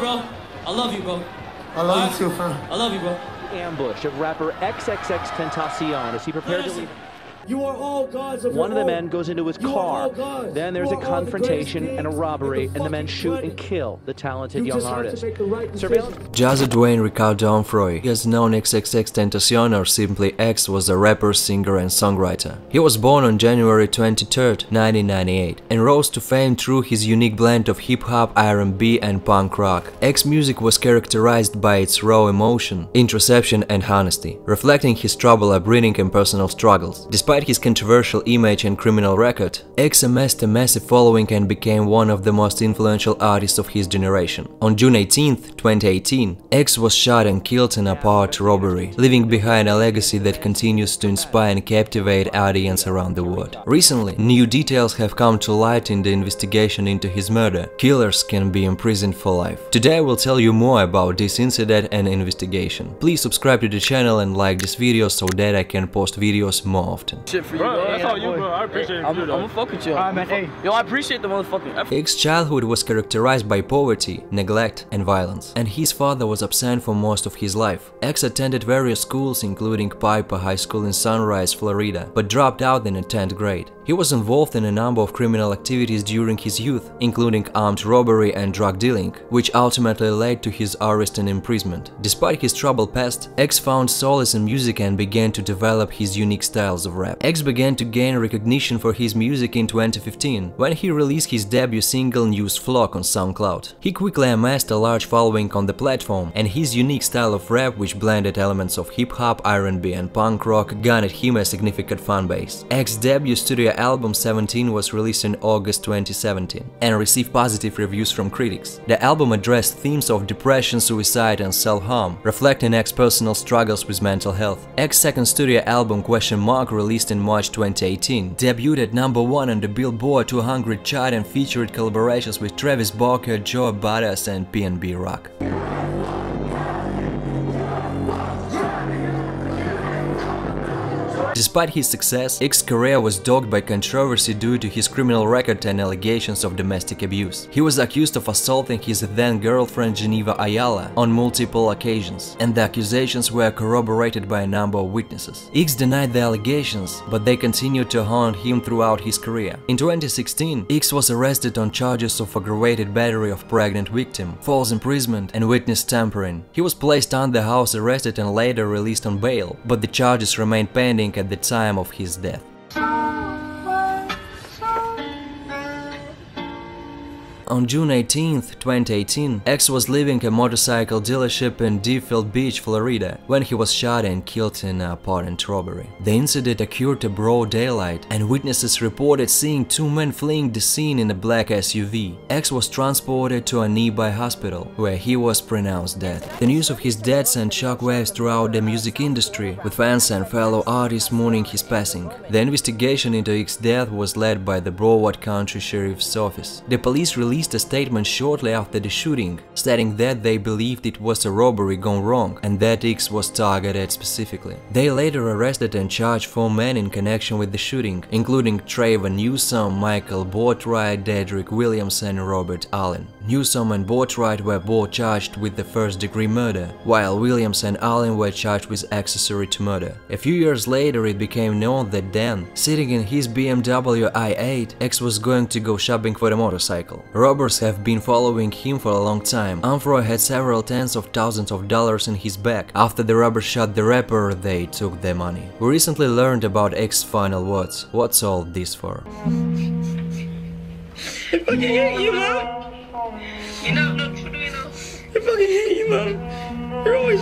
bro. I love you, bro. I love Alright? you too, fam. I love you, bro. ambush of rapper XXX Tentacion as he prepared to leave. You are all gods of One of the men goes into his You car. Then there's a are all the confrontation and a beings robbery, with and the men fucking shoot and kill the talented You young just have to artist. right Jahseh Dwayne Ricardo Onfroy, he is known XXX Tentacion or simply X, was a rapper, singer and songwriter. He was born on January 23, 1998, and rose to fame through his unique blend of hip-hop, R&B and punk rock. X music was characterized by its raw emotion, introspection and honesty, reflecting his troubled upbringing and personal struggles. Despite his controversial image and criminal record, X amassed a massive following and became one of the most influential artists of his generation. On June 18, 2018, X was shot and killed in a part robbery, leaving behind a legacy that continues to inspire and captivate audiences around the world. Recently, new details have come to light in the investigation into his murder. Killers can be imprisoned for life. Today I will tell you more about this incident and investigation. Please subscribe to the channel and like this video so that I can post videos more often. Shit for you, Bro, bro. that's all you, bro. I appreciate it. I'm, I'm gonna fuck with you. Alright, man, hey. Yo, I appreciate the motherfucking effort. Childhood was characterized by poverty, neglect, and violence, and his father was absent for most of his life. X attended various schools, including Piper High School in Sunrise, Florida, but dropped out in 10th grade. He was involved in a number of criminal activities during his youth, including armed robbery and drug dealing, which ultimately led to his arrest and imprisonment. Despite his troubled past, X found solace in music and began to develop his unique styles of rap. X began to gain recognition for his music in 2015, when he released his debut single News Flock on SoundCloud. He quickly amassed a large following on the platform, and his unique style of rap, which blended elements of hip-hop, R&B and punk rock, garnered him a significant fanbase. X's debut studio album 17 was released in August 2017 and received positive reviews from critics. The album addressed themes of depression, suicide and self-harm, reflecting X's personal struggles with mental health. X's second studio album Question Mark, released in March 2018, debuted at number 1 on the Billboard 200 chart and featured collaborations with Travis Barker, Joey Badass and PNB Rock. Despite his success, X's career was dogged by controversy due to his criminal record and allegations of domestic abuse. He was accused of assaulting his then-girlfriend Geneva Ayala on multiple occasions, and the accusations were corroborated by a number of witnesses. X denied the allegations, but they continued to haunt him throughout his career. In 2016, X was arrested on charges of aggravated battery of pregnant victim, false imprisonment and witness tampering. He was placed under house arrested and later released on bail, but the charges remained pending at the time of his death. On June 18, 2018, X was leaving a motorcycle dealership in Deerfield Beach, Florida, when he was shot and killed in a apartment robbery. The incident occurred in broad daylight, and witnesses reported seeing two men fleeing the scene in a black SUV. X was transported to a nearby hospital, where he was pronounced dead. The news of his death sent shockwaves throughout the music industry, with fans and fellow artists mourning his passing. The investigation into X's death was led by the Broward County Sheriff's Office. The police released a statement shortly after the shooting, stating that they believed it was a robbery gone wrong and that X was targeted specifically. They later arrested and charged four men in connection with the shooting, including Trayvon Newsome, Michael Boatwright, Dedrick Williams and Robert Allen. Newsome and Boatwright were both charged with the first-degree murder, while Williams and Allen were charged with accessory to murder. A few years later it became known that Dan, sitting in his BMW i8, X was going to go shopping for a motorcycle. Robbers have been following him for a long time. Onfroy had several tens of thousands of dollars in his bag. After the robbers shot the rapper, they took their money. We recently learned about X's final words. What's all this for? I fucking hate you, mom. You know, no, you know. I fucking hate you, mom. You're always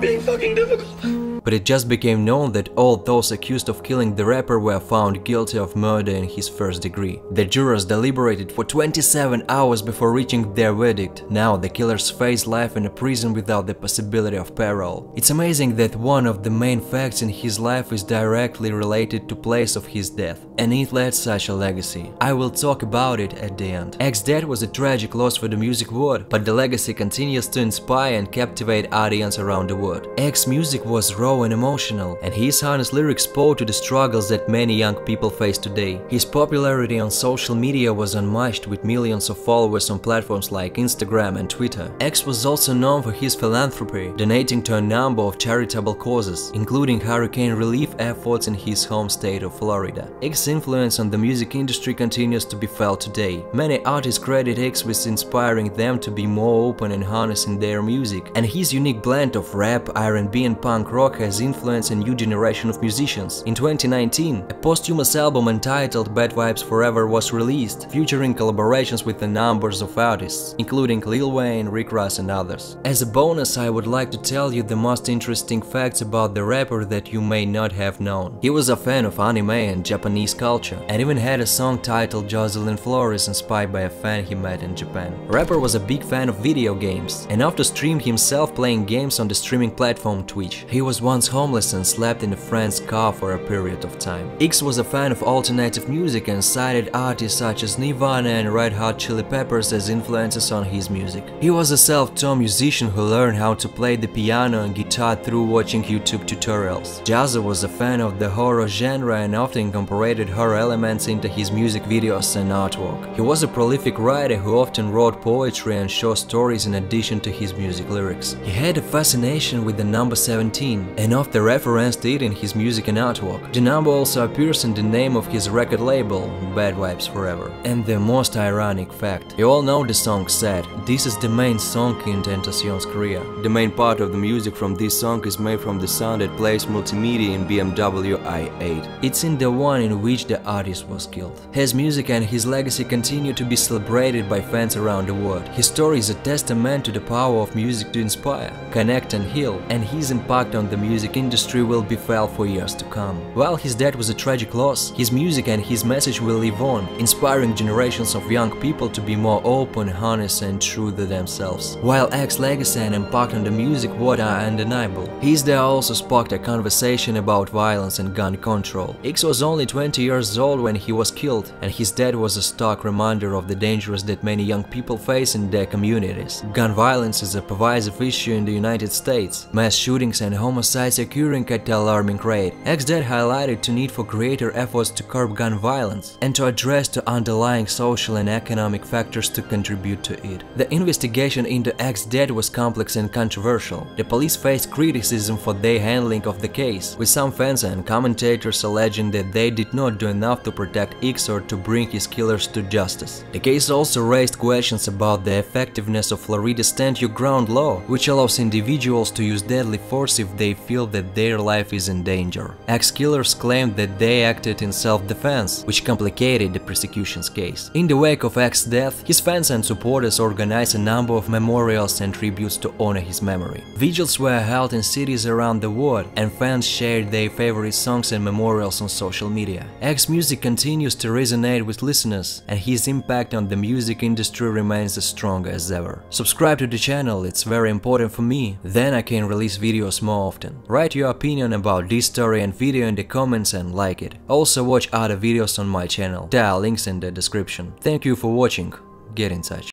being fucking difficult. But it just became known that all those accused of killing the rapper were found guilty of murder in his first degree. The jurors deliberated for 27 hours before reaching their verdict. Now the killers face life in a prison without the possibility of parole. It's amazing that one of the main facts in his life is directly related to place of his death, and it led such a legacy. I will talk about it at the end. X's death was a tragic loss for the music world, but the legacy continues to inspire and captivate audience around the world. X's music was raw raw and emotional, and his honest lyrics spoke to the struggles that many young people face today. His popularity on social media was unmatched with millions of followers on platforms like Instagram and Twitter. X was also known for his philanthropy, donating to a number of charitable causes, including hurricane relief efforts in his home state of Florida. X's influence on the music industry continues to be felt today. Many artists credit X with inspiring them to be more open and honest in their music, and his unique blend of rap, R&B and punk rock has influenced a new generation of musicians. In 2019, a posthumous album entitled Bad Vibes Forever was released, featuring collaborations with a number of artists, including Lil Wayne, Rick Ross and others. As a bonus, I would like to tell you the most interesting facts about the rapper that you may not have known. He was a fan of anime and Japanese culture, and even had a song titled Jocelyn Flores inspired by a fan he met in Japan. Rapper was a big fan of video games, and after streamed himself playing games on the streaming platform Twitch. He was once homeless and slept in a friend's car for a period of time. X was a fan of alternative music and cited artists such as Nirvana and Red Hot Chili Peppers as influences on his music. He was a self-taught musician who learned how to play the piano and guitar through watching YouTube tutorials. Jahseh was a fan of the horror genre and often incorporated horror elements into his music videos and artwork. He was a prolific writer who often wrote poetry and short stories in addition to his music lyrics. He had a fascination with the number 17 and often referenced it in his music and artwork. The number also appears in the name of his record label, Bad Vibes Forever. And the most ironic fact, you all know the song Sad. This is the main song in Tentacion's career. The main part of the music from this song is made from the sound that plays multimedia in BMW i8. It's in the one in which the artist was killed. His music and his legacy continue to be celebrated by fans around the world. His story is a testament to the power of music to inspire, connect and heal, and his impact on the music industry will be felt for years to come. While his death was a tragic loss, his music and his message will live on, inspiring generations of young people to be more open, honest and true to themselves. While X's legacy and impact on the music world are undeniable, his death also sparked a conversation about violence and gun control. X was only 20 years old when he was killed, and his death was a stark reminder of the dangers that many young people face in their communities. Gun violence is a pervasive issue in the United States. Mass shootings and homicides occurring at an alarming rate. X death highlighted the need for greater efforts to curb gun violence and to address the underlying social and economic factors to contribute to it. The investigation into X's death was complex and controversial. The police faced criticism for their handling of the case, with some fans and commentators alleging that they did not do enough to protect X or to bring his killers to justice. The case also raised questions about the effectiveness of Florida's stand your ground law, which allows individuals to use deadly force if they feel that their life is in danger. Ex-killers claimed that they acted in self-defense, which complicated the prosecution's case. In the wake of X's death, his fans and supporters organized a number of memorials and tributes to honor his memory. Vigils were held in cities around the world, and fans shared their favorite songs and memorials on social media. X's music continues to resonate with listeners, and his impact on the music industry remains as strong as ever. Subscribe to the channel, it's very important for me, then I can release videos more often. Write your opinion about this story and video in the comments and like it. Also watch other videos on my channel, there are links in the description. Thank you for watching, get in touch.